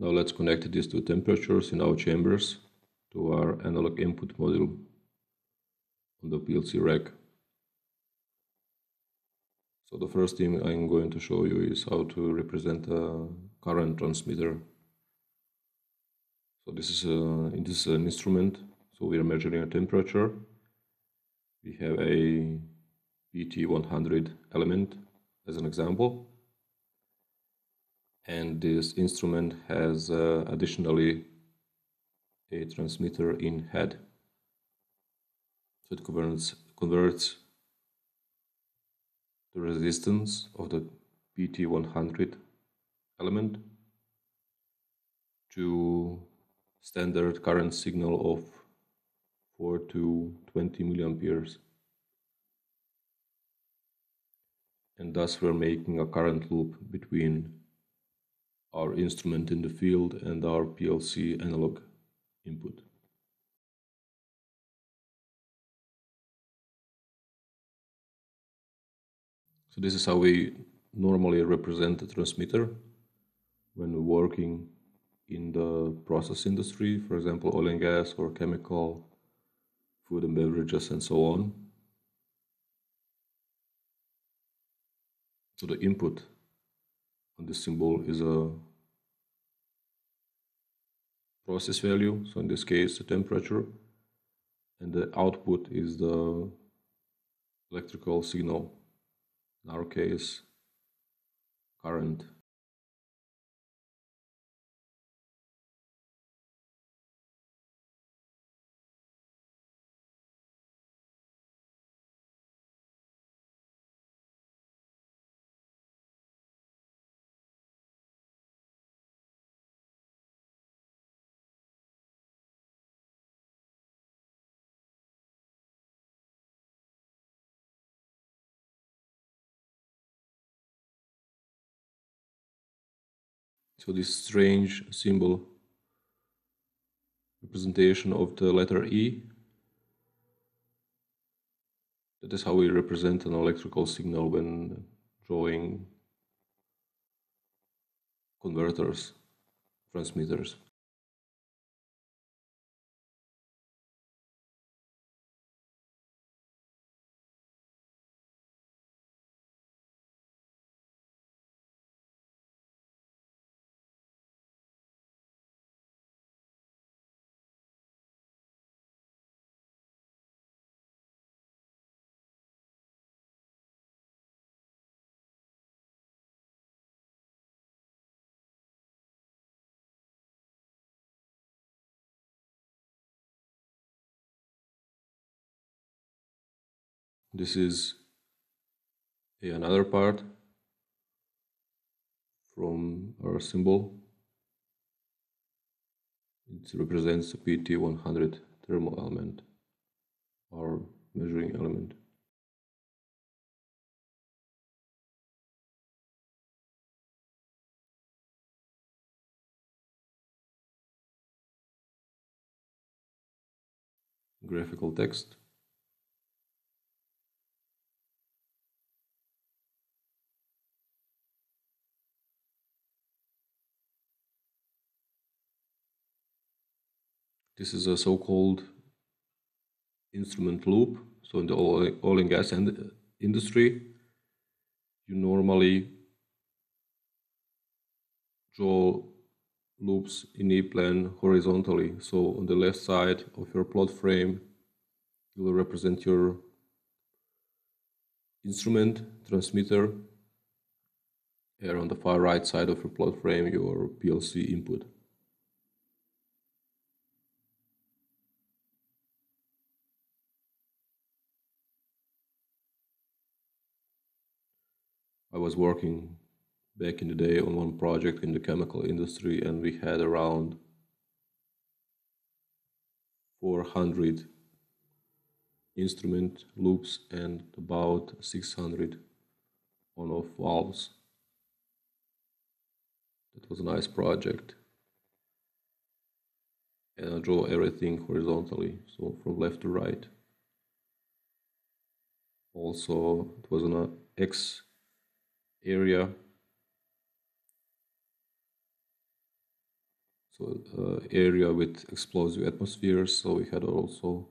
Now let's connect these two temperatures in our chambers to our analog input module on the PLC rack. So the first thing I'm going to show you is how to represent a current transmitter. So this is a, this is an instrument. So we are measuring a temperature. We have a PT100 element as an example and this instrument has uh, additionally a transmitter in head. So it converts, converts the resistance of the PT100 element to standard current signal of 4 to 20 milliamperes. And thus we're making a current loop between our instrument in the field and our PLC analog input. So this is how we normally represent the transmitter when working in the process industry, for example, oil and gas or chemical, food and beverages and so on. So the input on this symbol is a process value, so in this case the temperature, and the output is the electrical signal, in our case current. So this strange symbol representation of the letter E. That is how we represent an electrical signal when drawing converters, transmitters. This is another part from our symbol. It represents the PT100 thermal element, our measuring element. Graphical text. This is a so-called instrument loop. So in the oil and gas uh, industry, you normally draw loops in EPLAN horizontally. So on the left side of your plot frame, you will represent your instrument transmitter. Here on the far right side of your plot frame, your PLC input. I was working back in the day on one project in the chemical industry and we had around 400 instrument loops and about 600 on-off valves. That was a nice project. And I draw everything horizontally, so from left to right. Also, it was an Ex area so uh, area with explosive atmospheres. So we had also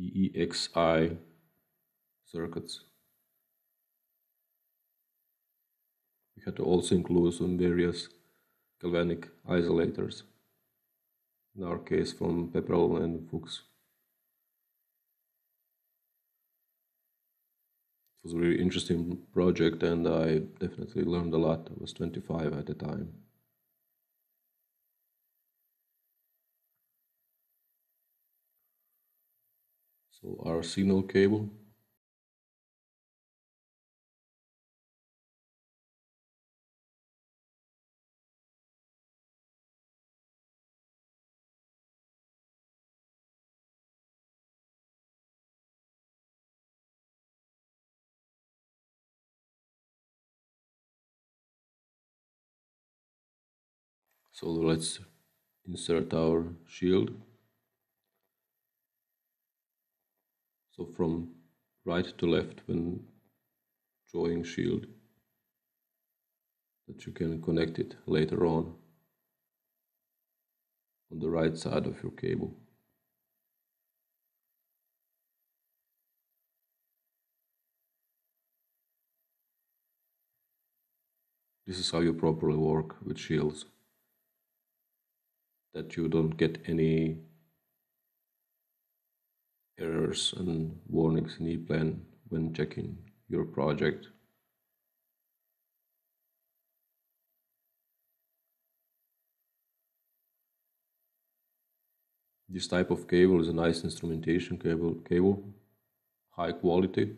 EEx i circuits. We had to also include some various galvanic isolators, in our case from Pepperl and Fuchs. Was a really interesting project and I definitely learned a lot. I was 25 at the time. So our signal cable So let's insert our shield. So from right to left when drawing shield that you can connect it later on on the right side of your cable. This is how you properly work with shields that you don't get any errors and warnings in EPLAN when checking your project. This type of cable is a nice instrumentation cable, cable, high quality,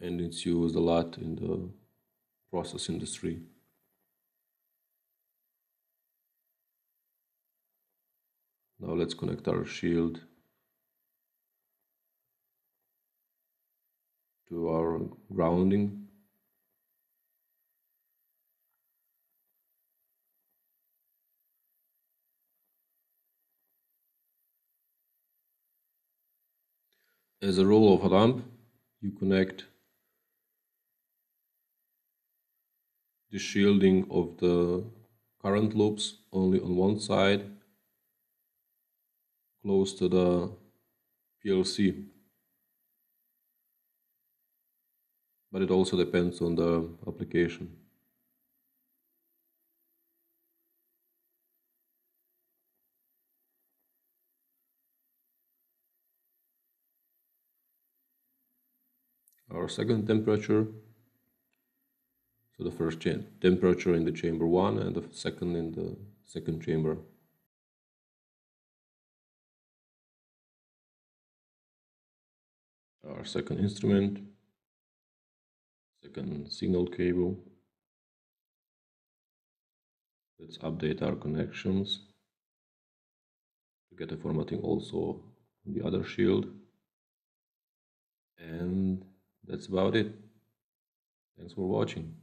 and it's used a lot in the process industry. Now let's connect our shield to our grounding. As a rule of thumb, you connect the shielding of the current loops only on one side close to the PLC. But it also depends on the application. Our second temperature, so the first temperature in the chamber 1 and the second in the second chamber our second instrument, second signal cable. Let's update our connections to get the formatting also on the other shield. And that's about it. Thanks for watching.